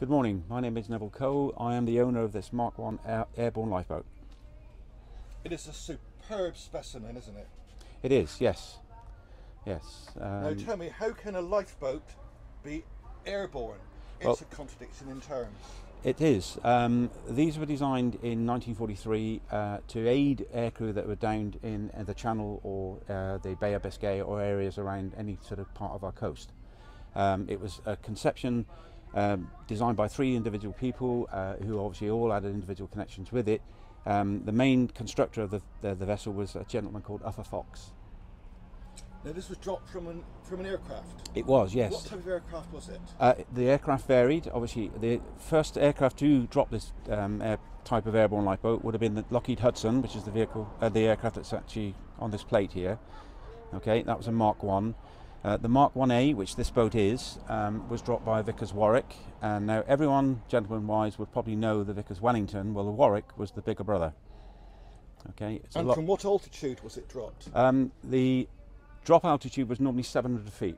Good morning, my name is Neville Cole. I am the owner of this Mark 1 air- airborne lifeboat. It is a superb specimen, isn't it? It is, yes. Yes. now Um, tell me, how can a lifeboat be airborne? It's Well- a contradiction in terms. it is. Um, these were designed in 1943 uh, to aid aircrew that were downed in, uh, the Channel or uh, the Bay of Biscay or areas around any sort of part of our coast. Um, it was a conception um, designed by three individual people uh, who obviously all had individual connections with it. Um, the main constructor of the, the, the vessel was a gentleman called Uffa Fox. Now this was dropped from an from an aircraft. It was, yes. What type of aircraft was it? Uh, the aircraft varied. Obviously, the first aircraft to drop this um, air, type of airborne lifeboat would have been the Lockheed Hudson, which is the vehicle, uh, the aircraft that's actually on this plate here. Okay, that was a Mark One. Uh, the Mark 1A, which this boat is, um, was dropped by Vickers Warwick. And now everyone, gentleman-wise, would probably know the Vickers Wellington. Well, the Warwick was the bigger brother. Okay, and lot. from what altitude was it dropped? Um, the drop altitude was normally 700 feet.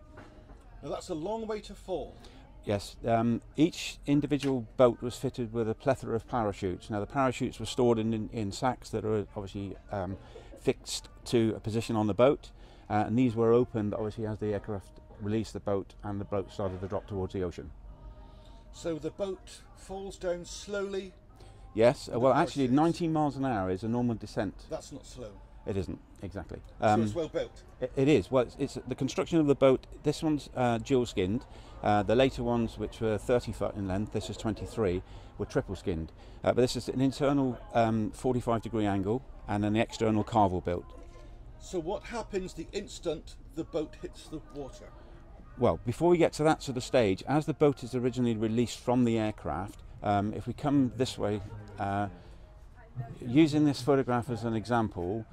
Now that's a long way to fall. Yes, um, each individual boat was fitted with a plethora of parachutes. Now, the parachutes were stored in, in, in sacks that are obviously um, fixed to a position on the boat, uh, and these were opened obviously as the aircraft released the boat and the boat started to drop towards the ocean. So the boat falls down slowly. Yes, uh, well, actually, 19 miles an hour is a normal descent. That's not slow. It isn't exactly. so Um, it's well built. It, it is. Well, it's, it's the construction of the boat. This one's uh, dual skinned. Uh, the later ones, which were 30 foot in length, this is 23, were triple skinned. Uh, but this is an internal um, 45 degree angle and an external carvel built. So what happens the instant the boat hits the water? Well, before we get to that sort of stage, as the boat is originally released from the aircraft, um, if we come this way, uh, using this photograph as an example,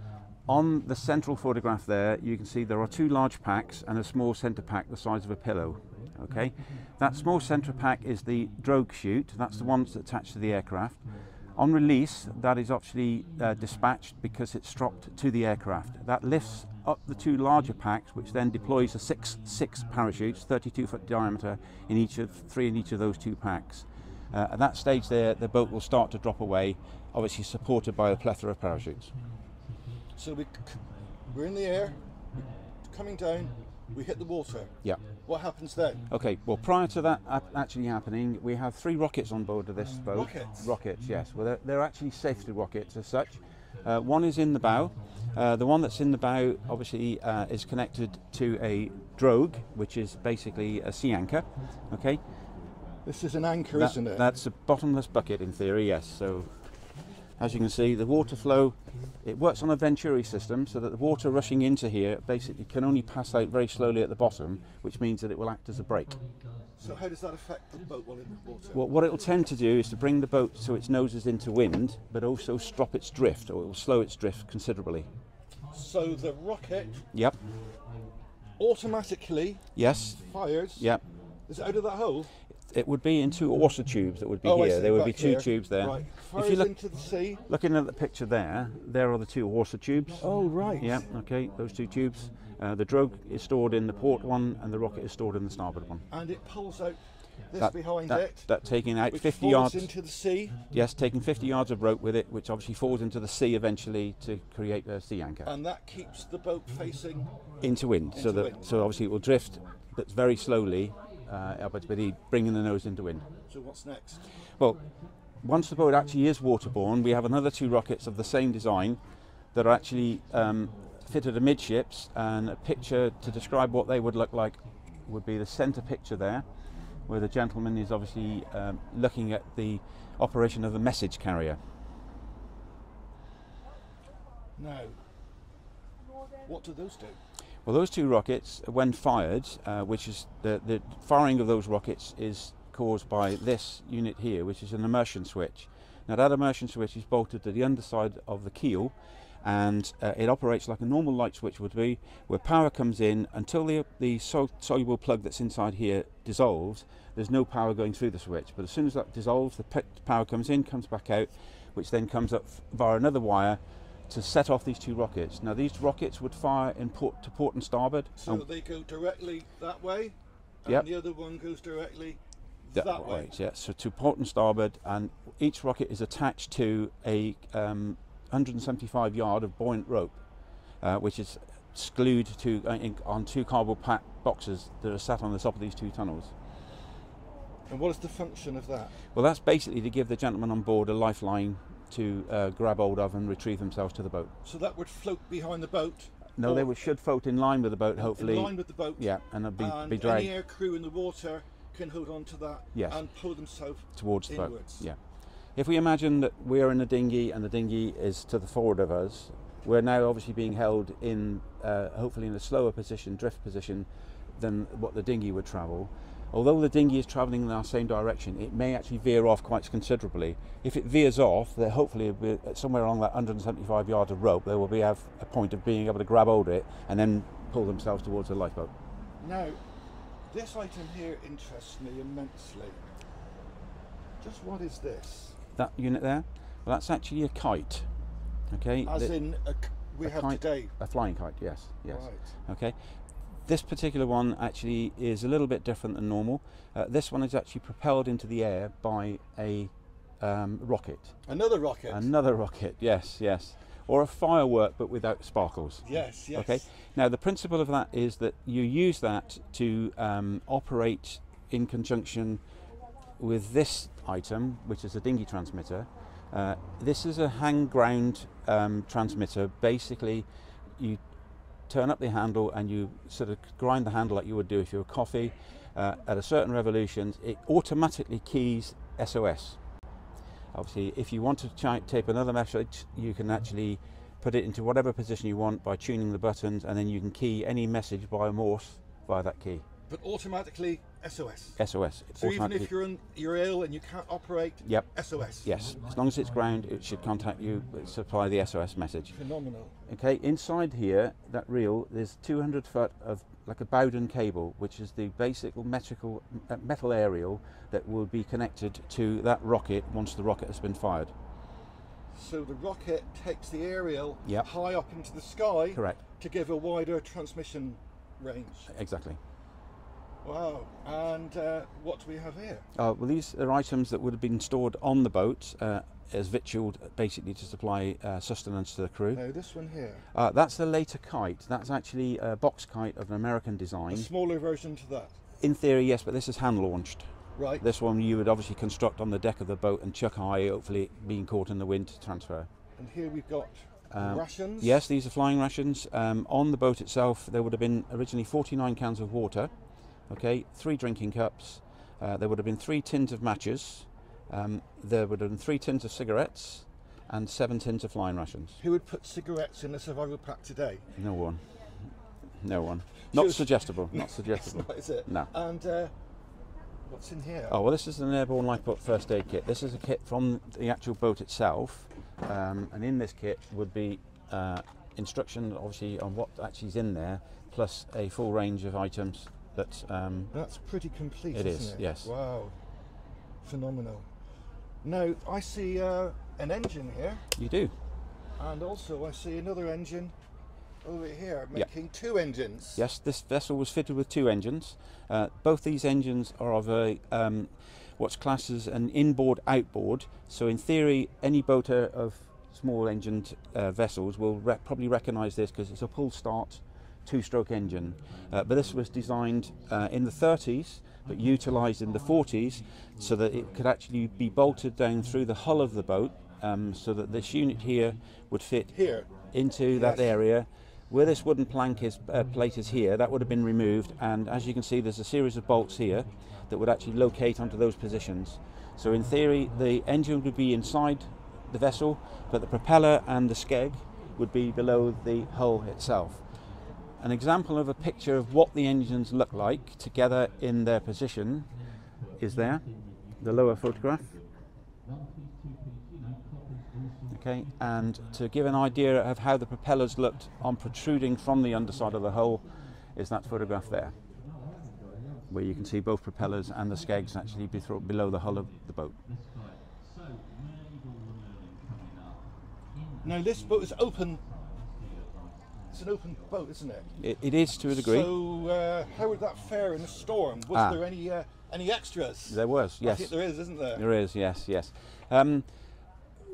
on the central photograph there, you can see there are two large packs and a small centre pack the size of a pillow. Okay, that small centre pack is the drogue chute. That's the one that's attached to the aircraft. On release, that is actually uh, dispatched because it's dropped to the aircraft. That lifts up the two larger packs, which then deploys the six six parachutes, 32 foot diameter, in each of three in each of those two packs. Uh, at that stage, there the boat will start to drop away, obviously supported by a plethora of parachutes. So we, we're in the air, coming down, we hit the water. Yeah. What happens then? Okay. Well, prior to that actually happening, we have three rockets on board of this boat. Rockets? Rockets. Yes. Well, they're, they're actually safety rockets as such. Uh, one is in the bow. Uh, the one that's in the bow obviously uh, is connected to a drogue, which is basically a sea anchor. Okay. This is an anchor, That- isn't it? That's a bottomless bucket in theory, yes. So, as you can see, the water flow, it works on a Venturi system so that the water rushing into here basically can only pass out very slowly at the bottom, which means that it will act as a brake. So how does that affect the boat while in the water? Well, what it will tend to do is to bring the boat so its nose is into wind, but also stop its drift, or it will slow its drift considerably. So the rocket Yep. automatically Yes. fires. Yep. Is it out of that hole? It would be in two Orsa tubes that would be oh, here. There would be two here. tubes there. Right. If you look, into the sea. looking at the picture there, there are the two Orsa tubes. Oh right. Yeah, okay, those two tubes. Uh, the drogue is stored in the port one, and the rocket is stored in the starboard one. And it pulls out this That, behind that, it, that taking out which 50 falls yards. into the sea, Yes, taking 50 yards of rope with it, which obviously falls into the sea eventually to create a sea anchor and that keeps the boat facing. into wind. so Into that wind. so obviously it will drift, but very slowly, uh, but bringing the nose into wind. So what's next? Well, once the boat actually is waterborne, we have another two rockets of the same design that are actually um, fitted amidships, and a picture to describe what they would look like would be the centre picture there, where the gentleman is obviously um, looking at the operation of the message carrier. Now, what do those do? Well, those two rockets, when fired, uh, which is the, the firing of those rockets is caused by this unit here, which is an immersion switch. Now, that immersion switch is bolted to the underside of the keel and uh, it operates like a normal light switch would be, where power comes in until the, the sol- soluble plug that's inside here dissolves. There's no power going through the switch, but as soon as that dissolves, the power comes in, comes back out, which then comes up via another wire to set off these two rockets. Now, these rockets would fire in port to port and starboard. So and- they go directly that way, and Yep. the other one goes directly that way. right, yeah. So to port and starboard, and each rocket is attached to a um, 175 yard of buoyant rope, uh, which is glued to uh, in, on two cardboard pack boxes that are sat on the top of these two tunnels. And what is the function of that? Well, that's basically to give the gentleman on board a lifeline to uh, grab hold of and retrieve themselves to the boat. So that would float behind the boat. No, they would, should float in line with the boat, hopefully. In line with the boat. yeah, and be, and be dragged any air crew in the water can hold on to that Yes. and pull themselves towards the boat. inwards. Yeah. If we imagine that we're in a dinghy and the dinghy is to the forward of us, we're now obviously being held in, uh, hopefully in a slower position, drift position, than what the dinghy would travel. Although the dinghy is travelling in our same direction, it may actually veer off quite considerably. If it veers off, then hopefully be uh, somewhere along that 175 yards of rope, they will be have a point of being able to grab hold of it and then pull themselves towards the lifeboat. Now, this item here interests me immensely. Just what is this? That unit there, well, that's actually a kite. Okay, As The- in, a, we a have kite- today. a flying kite. Yes, yes. Right. Okay. This particular one actually is a little bit different than normal. Uh, this one is actually propelled into the air by a um, rocket. Another rocket. Another rocket, yes, yes. Or a firework but without sparkles. yes, yes. Okay. Now, the principle of that is that you use that to um, operate in conjunction with this item, which is a dinghy transmitter. Uh, this is a hang ground um, transmitter. Basically, you turn up the handle and you sort of grind the handle like you would do if you were coffee. Uh, at a certain revolutions, it automatically keys SOS. Obviously, if you want to tape another message, you can actually put it into whatever position you want by tuning the buttons, and then you can key any message by Morse via that key. But automatically SOS. SOS. So even if you're in, you're ill and you can't operate, Yep. SOS. Yes. As long as it's ground, it should contact you, supply the SOS message. Phenomenal. Okay. Inside here, that reel, there's 200 foot of like a Bowden cable, which is the basic metrical uh, metal aerial that will be connected to that rocket once the rocket has been fired. So the rocket takes the aerial Yep. high up into the sky Correct. to give a wider transmission range. Exactly. Wow. And uh, what do we have here? Uh, well, these are items that would have been stored on the boat uh, as victualled, basically to supply uh, sustenance to the crew. No, this one here. Uh, that's the later kite. That's actually a box kite of an American design. A smaller version to that. In theory, yes, but this is hand launched. Right. This one you would obviously construct on the deck of the boat and chuck high, hopefully being caught in the wind to transfer. And here we've got Um, rations. Yes, these are flying rations. Um, on the boat itself, there would have been originally 49 cans of water, okay, three drinking cups. Uh, there would have been three tins of matches. Um, there would have been three tins of cigarettes and seven tins of flying rations. Who would put cigarettes in a survival pack today? No one. No one. Not suggestible. Not suggestible. not, is it? No. And uh, what's in here? Oh well, this is an airborne lifeboat first aid kit. This is a kit from the actual boat itself, um, and in this kit would be uh, instruction, obviously, on what actually is in there, plus a full range of items that. Um, That's pretty complete, It isn't is, it? yes. Wow. Phenomenal. Now, I see uh, an engine here, you do. and also I see another engine over here, making two engines. Yes, this vessel was fitted with two engines. Uh, both these engines are of a um, what's classed as an inboard outboard. So in theory, any boater of small engined uh, vessels will re- probably recognise this because it's a pull start two-stroke engine. Uh, but this was designed uh, in the 30s, but utilised in the 40s, so that it could actually be bolted down through the hull of the boat, um, so that this unit here would fit Here. into that area. Where this wooden plank is uh, plate is here, that would have been removed, and as you can see, there's a series of bolts here that would actually locate onto those positions. So in theory, the engine would be inside the vessel, but the propeller and the skeg would be below the hull itself. An example of a picture of what the engines look like together in their position is there, the lower photograph. Okay, and to give an idea of how the propellers looked on protruding from the underside of the hull is that photograph there, where you can see both propellers and the skegs actually below the hull of the boat. Now, this boat is open. It's an open boat, isn't it? It, it is to a degree. So, uh, how would that fare in a storm? Was Ah. there any uh, Any extras? There was, I yes. think there is, isn't there? There is, yes, yes. Um,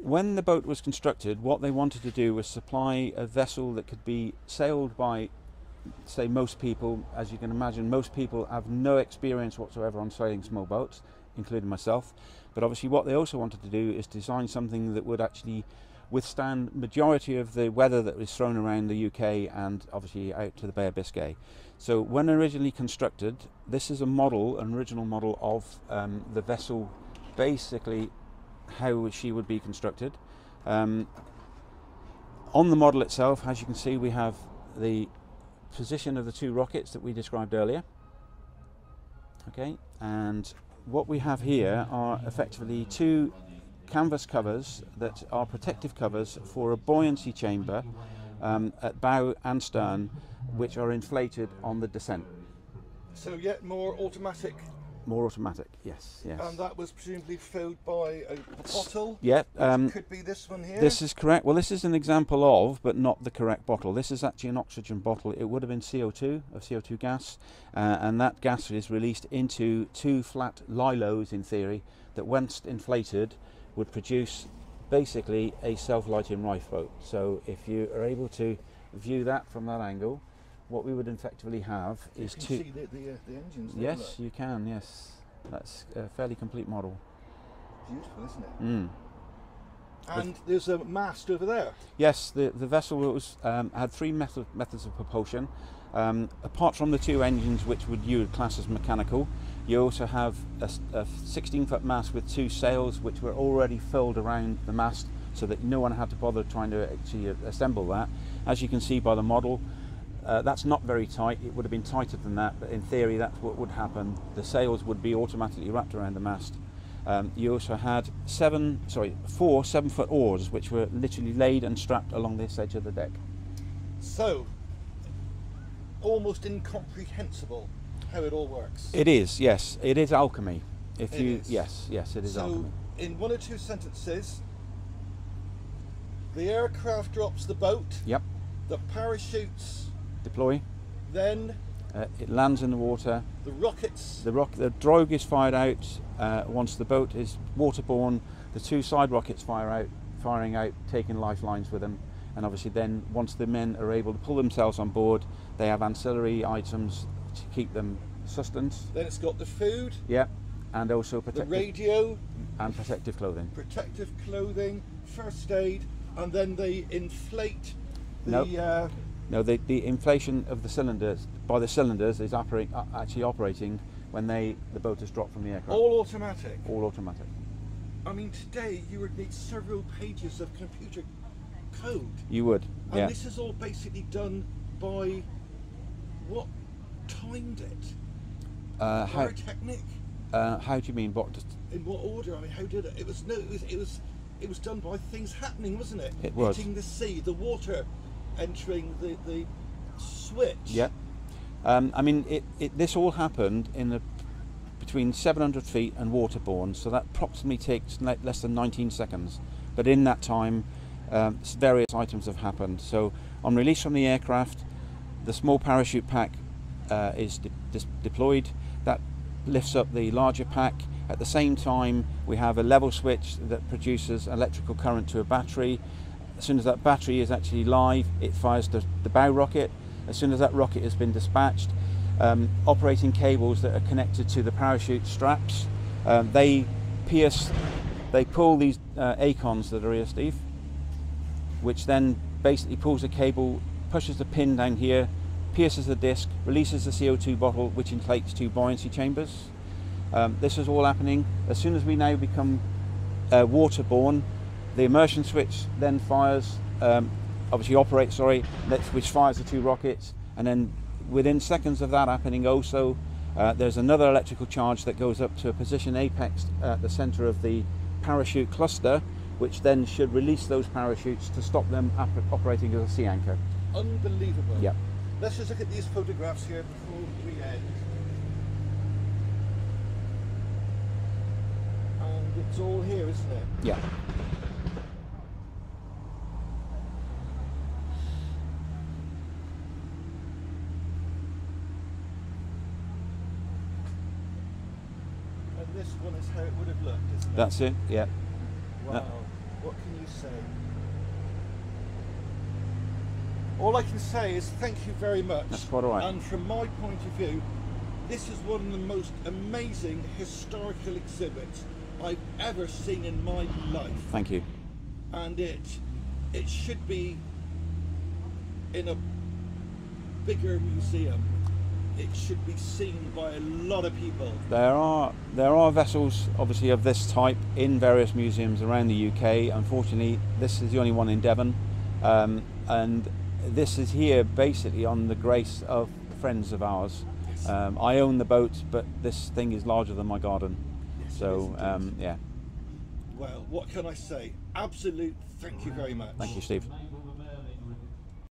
when the boat was constructed, what they wanted to do was supply a vessel that could be sailed by, say, most people. As you can imagine, most people have no experience whatsoever on sailing small boats, including myself. But obviously, what they also wanted to do is design something that would actually withstand majority of the weather that was thrown around the UK and obviously out to the Bay of Biscay. So when originally constructed, this is a model, an original model of um, the vessel, basically how she would be constructed. Um, on the model itself, as you can see, we have the position of the two rockets that we described earlier. Okay, and what we have here are effectively two canvas covers that are protective covers for a buoyancy chamber um, at bow and stern, which are inflated on the descent. So yet more automatic, More automatic, yes, yes. and that was presumably filled by a bottle. yeah, um, could be this one here. This is correct. Well, this is an example of, but not the correct bottle. This is actually an oxygen bottle. It would have been CO2, of CO2 gas, uh, and that gas is released into two flat lilos, in theory, that once inflated would produce basically a self-righting lifeboat. So if you are able to view that from that angle, what we would effectively have you is can two. see the, the, uh, the engines. Yes, you can. Yes, that's a fairly complete model. beautiful, isn't it? Mm. And there's a mast over there. Yes, the, the vessel was, um, had three method, methods of propulsion. Um, apart from the two engines, which would you would class as mechanical, you also have a 16 foot mast with two sails, which were already filled around the mast, so that no one had to bother trying to actually uh, assemble that. As you can see by the model, uh, that's not very tight. It would have been tighter than that, but in theory, that's what would happen. The sails would be automatically wrapped around the mast. Um, you also had seven, sorry, four seven-foot oars, which were literally laid and strapped along this edge of the deck. So, almost incomprehensible how it all works. It is, yes, it is alchemy. If It you, is. yes, yes, it is alchemy. so, alchemy. in one or two sentences, the aircraft drops the boat, Yep. the parachutes, Deploy. then Uh, it lands in the water. the rockets. The rock, the drogue is fired out uh, once the boat is waterborne. The two side rockets fire out, firing out, taking lifelines with them. And obviously, then once the men are able to pull themselves on board, they have ancillary items to keep them sustenance. Then it's got the food, Yep. And also the radio, and protective clothing. protective clothing, first aid, and then they inflate the. Nope. Uh, No, the, the inflation of the cylinders by the cylinders is operate, uh, actually operating when they the boat is dropped from the aircraft. all automatic. All automatic. I mean, today you would need several pages of computer code. You would. And yeah. this is all basically done by what timed it? Uh, how, Pyrotechnic? uh, how do you mean? What? does- In what order? I mean, how did it? It was no. It was. It was. It was done by things happening, wasn't it? It was. Hitting the sea, the water entering the the switch. Yeah. Um, I mean, it, it, this all happened in the between 700 feet and waterborne, so that approximately takes le- less than 19 seconds. But in that time, um, various items have happened. So, on release from the aircraft, the small parachute pack uh, is de- deployed. That lifts up the larger pack. At the same time, we have a level switch that produces electrical current to a battery. As soon as that battery is actually live, it fires the, the bow rocket. As soon as that rocket has been dispatched, um, operating cables that are connected to the parachute straps, um, they pierce, they pull these uh, acons that are here, Steve, which then basically pulls the cable, pushes the pin down here, pierces the disc, releases the CO2 bottle, which inflates two buoyancy chambers. Um, this is all happening as soon as we now become uh, waterborne. The immersion switch then fires, um, obviously operates, sorry, which fires the two rockets, and then within seconds of that happening, also uh, there's another electrical charge that goes up to a position apex at the center of the parachute cluster, which then should release those parachutes to stop them operating as a sea anchor. Unbelievable. Yep. Let's just look at these photographs here before we end. And it's all here, isn't it? Yeah. And this one is how it would have looked, isn't it? That's it. Yeah. Wow. that- What can you say? All I can say is thank you very much. That's quite all right. And from my point of view, this is one of the most amazing historical exhibits I've ever seen in my life. Thank you. And it it should be in a bigger museum. It should be seen by a lot of people. There are there are vessels obviously of this type in various museums around the UK. Unfortunately, this is the only one in Devon, um, and this is here basically on the grace of friends of ours. Yes. Um, I own the boat, but this thing is larger than my garden. Yes, So um, yeah, Well, what can I say? Absolute thank you very much. thank you, Steve.